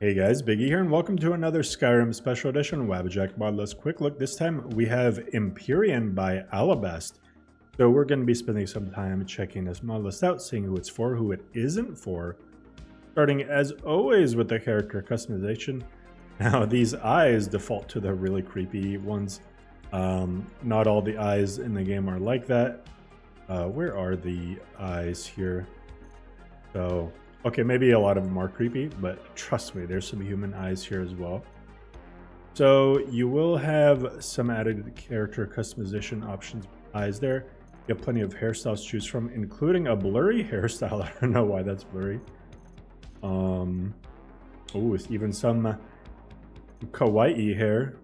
Hey guys, Biggie here, and welcome to another Skyrim Special Edition Wabbajack mod list quick look. This time we have Empyrean by Alabast. So we're going to be spending some time checking this mod list out, seeing who it's for, who it isn't for. Starting as always with the character customization. Now these eyes default to the really creepy ones. Um, not all the eyes in the game are like that. Uh, where are the eyes here? So Okay, maybe a lot of them are creepy, but trust me, there's some human eyes here as well. So you will have some added character customization options eyes there. You have plenty of hairstyles to choose from, including a blurry hairstyle. I don't know why that's blurry. Um, oh, it's even some kawaii hair.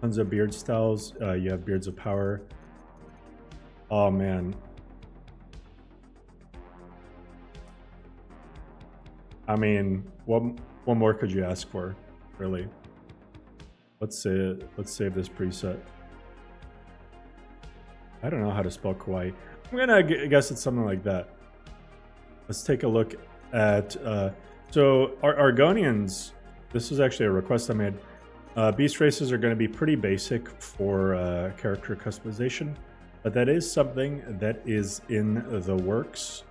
Tons of beard styles. Uh, you have beards of power. Oh man, I mean, what what more could you ask for, really? Let's say let's save this preset. I don't know how to spell kawaii. I'm gonna guess it's something like that. Let's take a look at uh, so our Argonians. This is actually a request I made. Uh, beast races are going to be pretty basic for uh, character customization, but that is something that is in the works.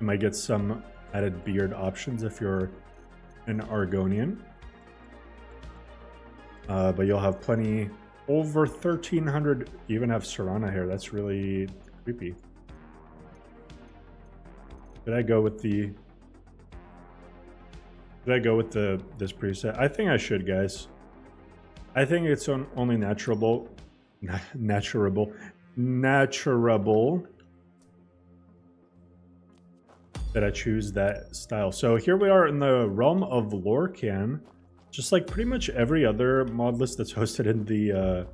You might get some added beard options if you're an Argonian. Uh, but you'll have plenty over 1300 you even have Serana hair that's really creepy. Did I go with the did I go with the this preset? I think I should guys. I think it's on, only naturable naturable naturable that I choose that style. So here we are in the realm of Lorkhan. just like pretty much every other mod list that's hosted in the uh,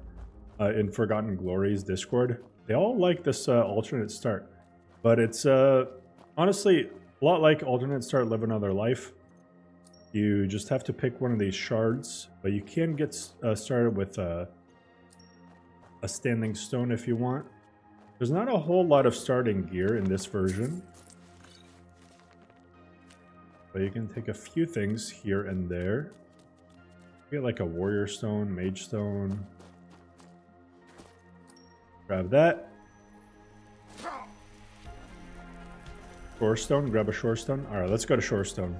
uh, in Forgotten Glories Discord. They all like this uh, alternate start, but it's uh, honestly a lot like alternate start Live Another Life. You just have to pick one of these shards, but you can get uh, started with uh, a standing stone if you want. There's not a whole lot of starting gear in this version. But you can take a few things here and there. Get like a warrior stone, mage stone. Grab that. Shor Stone, grab a Shor Stone. Alright, let's go to Shor Stone.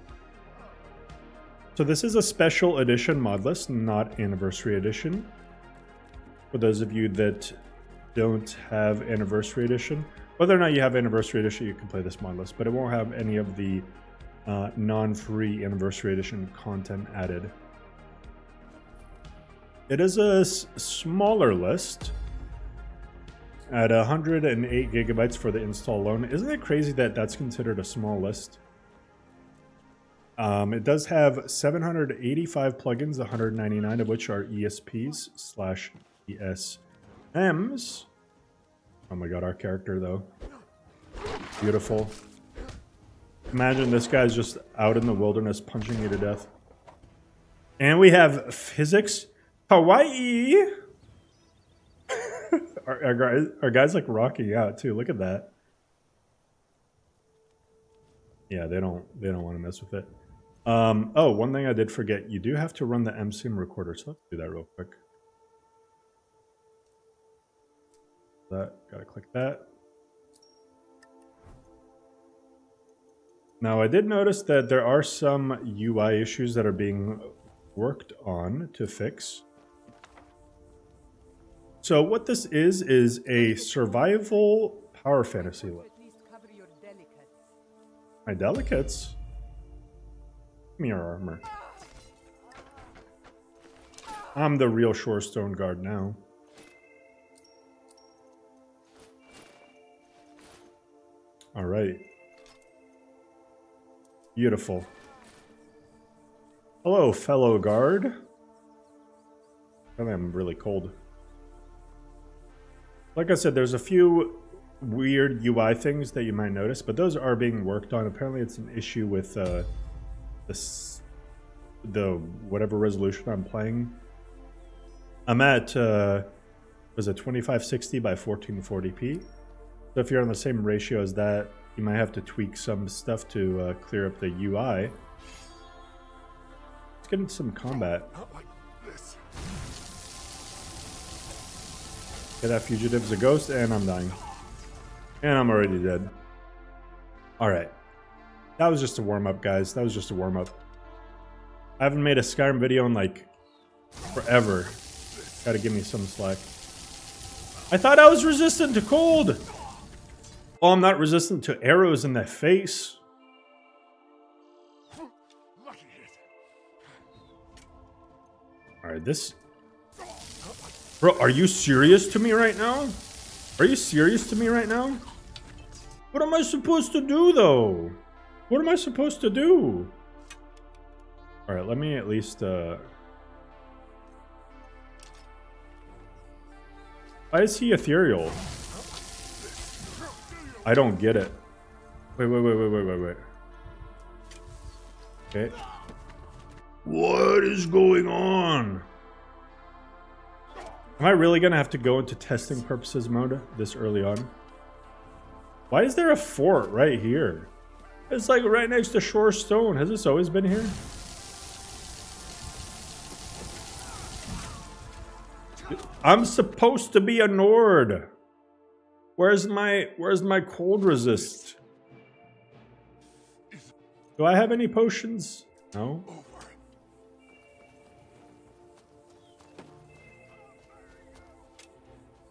So this is a special edition mod list, not anniversary edition. For those of you that don't have anniversary edition, whether or not you have anniversary edition, you can play this mod list, but it won't have any of the uh, non-free anniversary edition content added. It is a smaller list at 108 gigabytes for the install alone. Isn't it crazy that that's considered a small list? Um, it does have 785 plugins, 199 of which are ESPs slash ESMs. Oh my god, our character though. Beautiful. Imagine this guy's just out in the wilderness punching you to death. And we have physics. Hawaii! our, our, guys, our guy's like rocking out too. Look at that. Yeah, they don't they don't want to mess with it. Um, oh, one thing I did forget. You do have to run the MCM recorder, so let's do that real quick. That gotta click that. Now, I did notice that there are some UI issues that are being worked on to fix. So what this is, is a survival power fantasy. My delicates? Give me your armor. I'm the real Shor Stone guard now. All right. Beautiful. Hello, fellow guard. I'm really cold. Like I said, there's a few weird UI things that you might notice, but those are being worked on. Apparently, it's an issue with uh, this, the whatever resolution I'm playing. I'm at uh, was it 2560 by 1440p. So if you're on the same ratio as that, You might have to tweak some stuff to uh, clear up the UI. Let's get into some combat. Like okay, that fugitive's a ghost, and I'm dying. And I'm already dead. Alright. That was just a warm-up, guys. That was just a warm-up. I haven't made a Skyrim video in, like, forever. Gotta give me some slack. I thought I was resistant to cold! Oh, I'm not resistant to arrows in the face. Alright, this... Bro, are you serious to me right now? Are you serious to me right now? What am I supposed to do, though? What am I supposed to do? Alright, let me at least, uh... Why is he ethereal? I don't get it. Wait, wait, wait, wait, wait, wait, wait. Okay. What is going on? Am I really gonna have to go into testing purposes mode this early on? Why is there a fort right here? It's like right next to Shor Stone. Has this always been here? I'm supposed to be a Nord. Where's my where's my cold resist? Do I have any potions? No.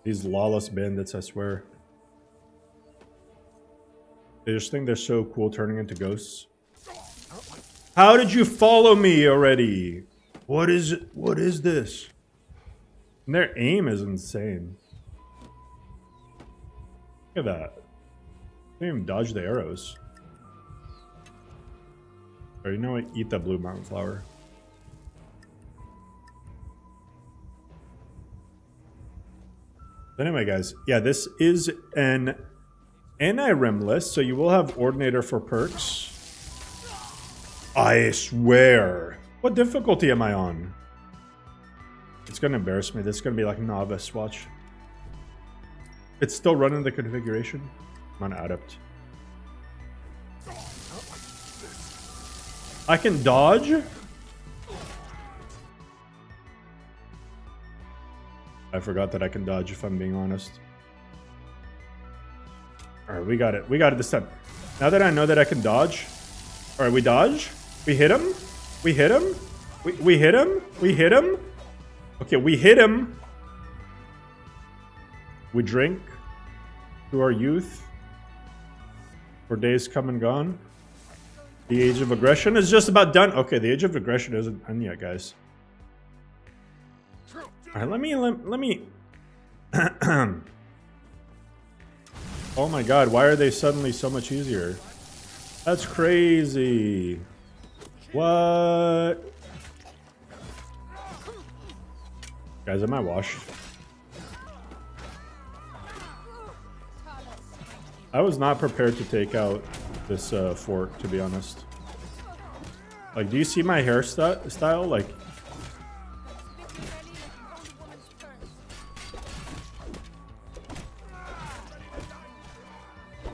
These lawless bandits, I swear. They just think they're so cool turning into ghosts. How did you follow me already? What is? What is this? And their aim is insane. Look at that. They even dodge the arrows. Or you know what? Eat that blue mountain flower. Anyway, guys, yeah, this is an anti-rem list, so you will have Ordinator for perks. I swear. What difficulty am I on? It's gonna embarrass me. This is gonna be like novice, watch. It's still running the configuration. I'm on adept. I can dodge? I forgot that I can dodge if I'm being honest. Alright, we got it. We got it this time. Now that I know that I can dodge. Alright, we dodge. We hit him. We hit him. We, we hit him. We hit him. Okay, we hit him. We drink to our youth, for days come and gone. The age of aggression is just about done. Okay, the age of aggression isn't done yet, guys. All right, let me let, let me. oh my God! Why are they suddenly so much easier? That's crazy. What? Guys, am I washed? I was not prepared to take out this uh, fort, to be honest. Like, do you see my hairstyle? Like,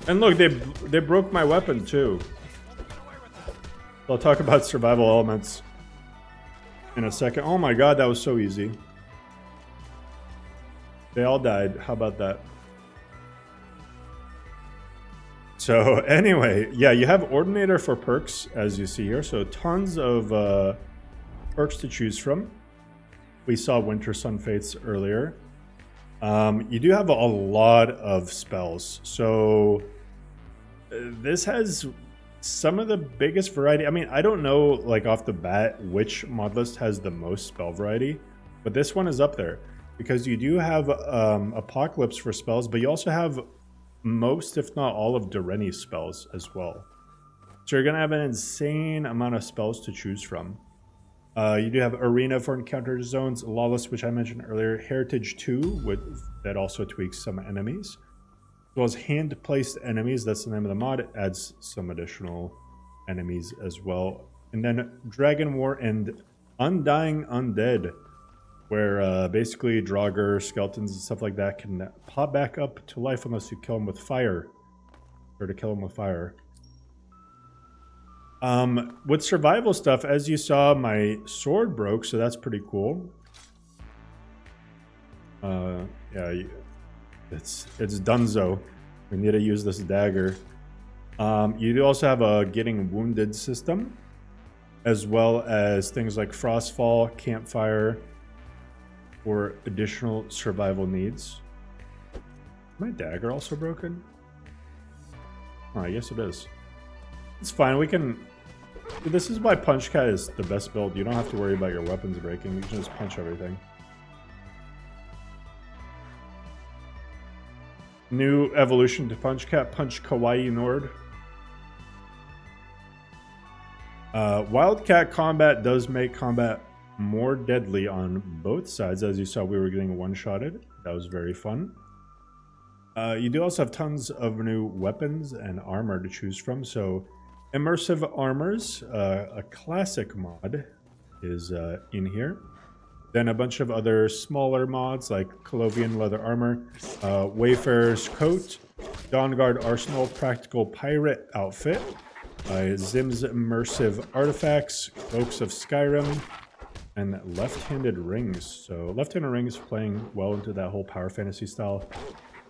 And look, they they broke my weapon too. I'll talk about survival elements in a second. Oh my god, that was so easy. They all died. How about that? So anyway, yeah, you have Ordinator for perks, as you see here. So tons of uh, perks to choose from. We saw Winter Sun Faiths earlier. Um, you do have a lot of spells. So this has some of the biggest variety. I mean, I don't know, like off the bat, which mod list has the most spell variety, but this one is up there because you do have um, Apocalypse for spells, but you also have most, if not all, of Darenii's spells as well. So you're going to have an insane amount of spells to choose from. Uh, you do have Arena for encounter zones, Lawless, which I mentioned earlier, Heritage 2, with, that also tweaks some enemies, as well as hand-placed enemies, that's the name of the mod, adds some additional enemies as well. And then Dragon War and Undying Undead, where uh, basically Draugr, skeletons, and stuff like that can pop back up to life unless you kill them with fire. or to kill them with fire. Um, with survival stuff, as you saw, my sword broke, so that's pretty cool. Uh, yeah, it's it's Dunzo. We need to use this dagger. Um, you also have a getting wounded system, as well as things like frostfall, campfire, for additional survival needs. My dagger also broken? Oh, I guess it is. It's fine. We can. This is why Punch Cat is the best build. You don't have to worry about your weapons breaking. You can just punch everything. New evolution to Punch Cat, Punch Kawaii Nord. Uh, Wildcat combat does make combat more deadly on both sides. As you saw, we were getting one-shotted. That was very fun. Uh, you do also have tons of new weapons and armor to choose from. So Immersive Armors, uh, a classic mod, is uh, in here. Then a bunch of other smaller mods like Colovian Leather Armor, uh, Wayfarer's Coat, Dawnguard Arsenal Practical Pirate Outfit, uh, Zim's Immersive Artifacts, Cloaks of Skyrim, and Left-Handed Rings. So Left-Handed Rings playing well into that whole power fantasy style.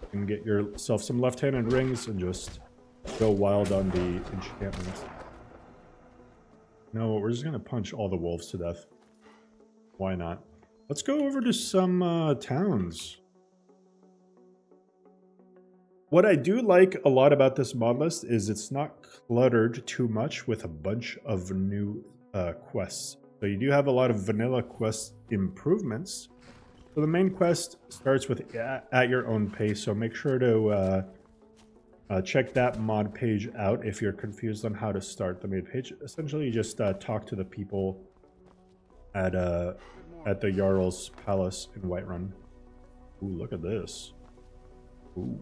You can get yourself some left-handed rings and just go wild on the enchantments. No, we're just gonna punch all the wolves to death. Why not? Let's go over to some uh, towns. What I do like a lot about this mod list is it's not cluttered too much with a bunch of new uh, quests. So you do have a lot of vanilla quest improvements. So the main quest starts with at your own pace, so make sure to uh, uh, check that mod page out if you're confused on how to start the main page. Essentially, you just uh, talk to the people at uh, at the Jarl's Palace in Whiterun. Ooh, look at this. Ooh.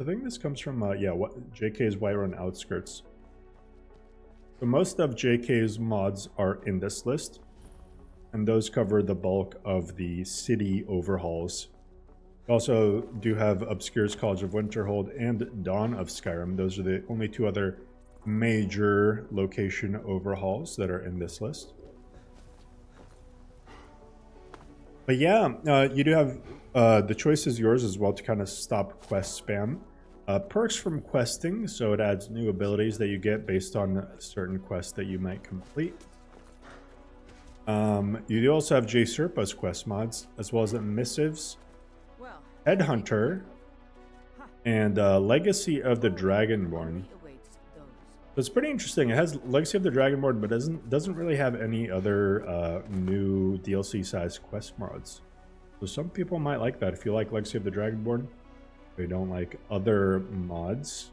I think this comes from, uh, yeah, what JK's Whiterun Outskirts. So most of JK's mods are in this list, and those cover the bulk of the city overhauls. We also do have Obscure's College of Winterhold and Dawn of Skyrim. Those are the only two other major location overhauls that are in this list. But yeah, uh, you do have uh, the choice is yours as well to kind of stop quest spam. Uh, perks from questing, so it adds new abilities that you get based on certain quests that you might complete. Um, you also have JaySerpa's quest mods, as well as the missives, Headhunter, and uh, Legacy of the Dragonborn. So it's pretty interesting. It has Legacy of the Dragonborn, but doesn't doesn't really have any other uh, new DLC size quest mods. So some people might like that. If you like Legacy of the Dragonborn, you don't like other mods,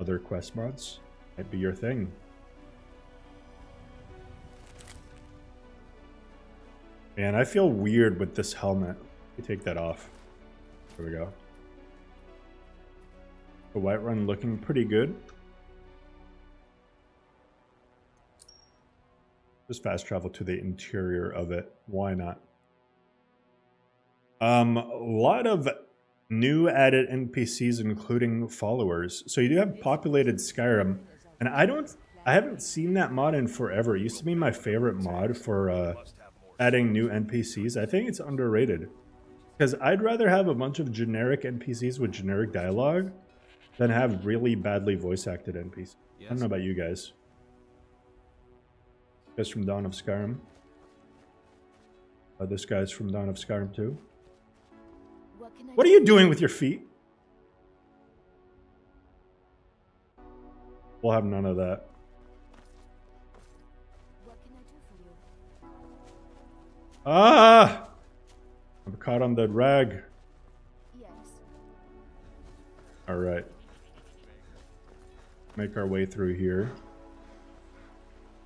other quest mods, might be your thing. Man, I feel weird with this helmet. Let me take that off. There we go. The Whiterun looking pretty good. Just fast travel to the interior of it. Why not? Um, a lot of new added NPCs, including followers. So you do have populated Skyrim, and I don't, I haven't seen that mod in forever. It used to be my favorite mod for uh, adding new NPCs. I think it's underrated because I'd rather have a bunch of generic NPCs with generic dialogue than have really badly voice acted NPCs. I don't know about you guys. Guys from Dawn of Skyrim. Uh, this guy's from Dawn of Skyrim too. What are you doing with your feet? We'll have none of that. Ah! I'm caught on the rag. Yes. Alright. Make our way through here.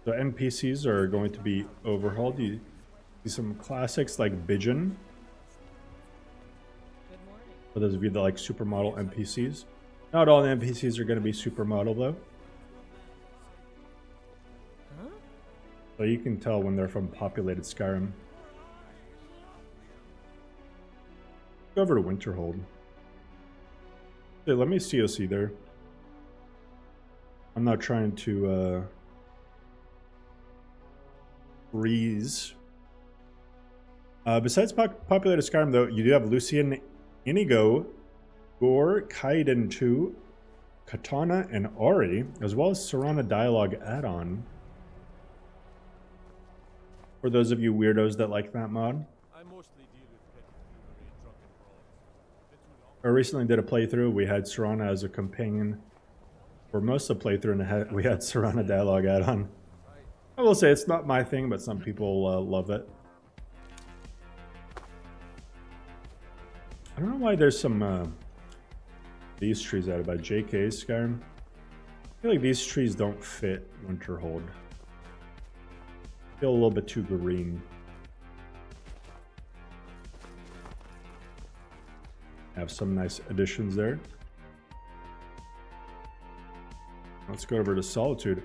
The NPCs are going to be overhauled. You see some classics like Bijin. For those of you that like supermodel NPCs. Not all the NPCs are going to be supermodel though. Huh? So you can tell when they're from populated Skyrim. Go over to Winterhold. Hey, let me see COC there. I'm not trying to uh, freeze. Uh, besides pop populated Skyrim, though, you do have Lucian Inigo, Gore, Kaidan 2, Katana, and Auri, as well as Serana Dialogue add-on. For those of you weirdos that like that mod. I mostly deal with Ket Drunken Prolog. I recently did a playthrough. We had Serana as a companion for most of the playthrough, and we had Serana Dialogue add-on. I will say it's not my thing, but some people uh, love it. I don't know why there's some uh, these trees added by JK Skyrim. I feel like these trees don't fit Winterhold. Feel a little bit too green. Have some nice additions there. Let's go over to Solitude.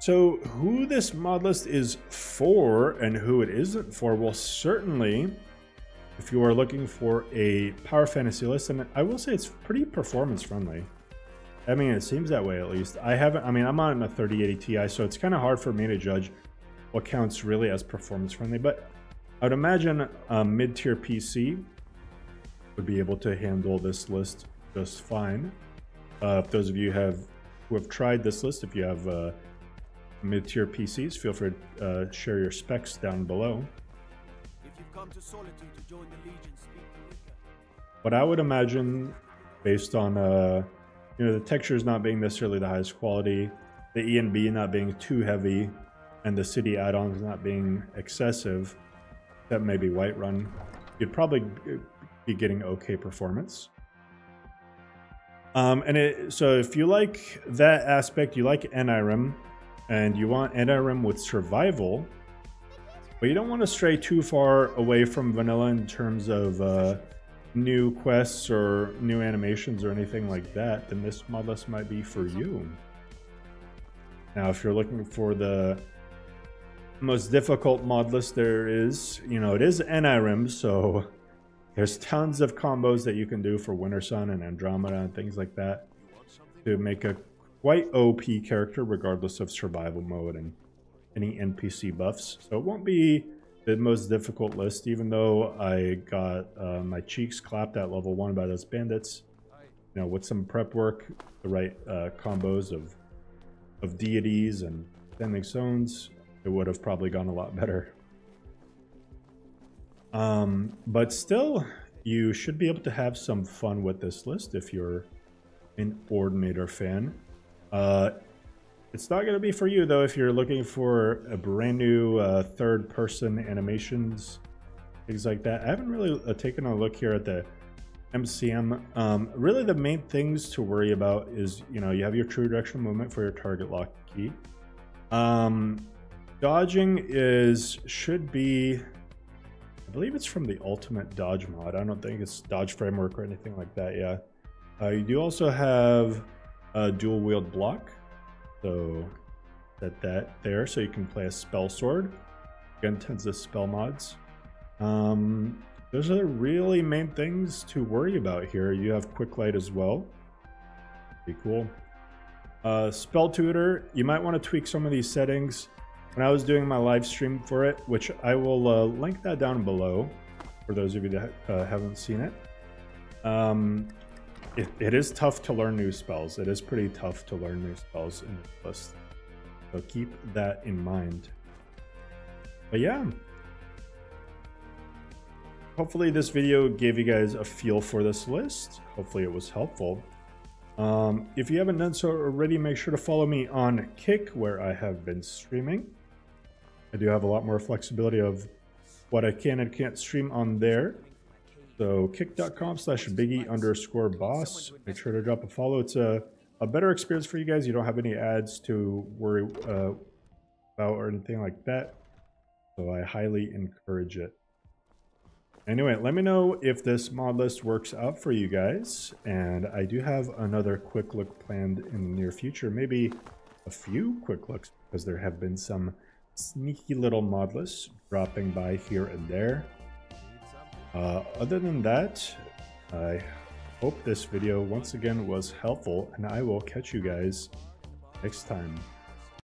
So who this mod list is for and who it isn't for, well, certainly if you are looking for a power fantasy list, and I will say it's pretty performance friendly. I mean, it seems that way at least. I haven't, I mean, I'm on a 3080 Ti, so it's kind of hard for me to judge what counts really as performance friendly, but I would imagine a mid-tier PC would be able to handle this list just fine. Uh, if those of you have who have tried this list, if you have uh, mid-tier PCs, feel free to uh, share your specs down below. But I would imagine, based on uh, you know the textures not being necessarily the highest quality, the ENB not being too heavy, and the city add-ons not being excessive, that maybe Whiterun, you'd probably be getting okay performance. Um, and it, so if you like that aspect, you like NIRM, and you want NIRM with survival, but you don't want to stray too far away from vanilla in terms of uh, new quests or new animations or anything like that, then this mod list might be for you. Now, if you're looking for the most difficult mod list there is, you know, it is NIRM, so there's tons of combos that you can do for Winter Sun and Andromeda and things like that to make a quite OP character regardless of survival mode and any NPC buffs. So it won't be the most difficult list, even though I got uh, my cheeks clapped at level 1 by those bandits. You know, with some prep work, the right uh, combos of of deities and standing stones, it would have probably gone a lot better. Um, but still, you should be able to have some fun with this list if you're an Ordinator fan. Uh, it's not going to be for you, though, if you're looking for a brand new uh, third-person animations, things like that. I haven't really uh, taken a look here at the MCM. Um, really, the main things to worry about is, you know, you have your true directional movement for your target lock key. Um, dodging is should be I believe it's from the Ultimate Dodge mod. I don't think it's Dodge Framework or anything like that, yeah. Uh, you do also have a dual wield block. So set that there so you can play a spell sword. Again, tons of spell mods. Um, those are the really main things to worry about here. You have quick light as well. Be cool. Uh, spell tutor, you might want to tweak some of these settings when I was doing my live stream for it, which I will uh, link that down below for those of you that uh, haven't seen it. Um, it, it is tough to learn new spells. It is pretty tough to learn new spells in this list. So keep that in mind. But yeah. Hopefully this video gave you guys a feel for this list. Hopefully it was helpful. Um, if you haven't done so already, make sure to follow me on Kick, where I have been streaming. I do have a lot more flexibility of what I can and can't stream on there. So kick.com slash biggie underscore boss. Make sure to drop a follow. It's a, a better experience for you guys. You don't have any ads to worry uh, about or anything like that. So I highly encourage it. Anyway, let me know if this mod list works out for you guys. And I do have another quick look planned in the near future. Maybe a few quick looks because there have been some sneaky little mod lists dropping by here and there. Uh, other than that, I Hope this video once again was helpful, and I will catch you guys next time.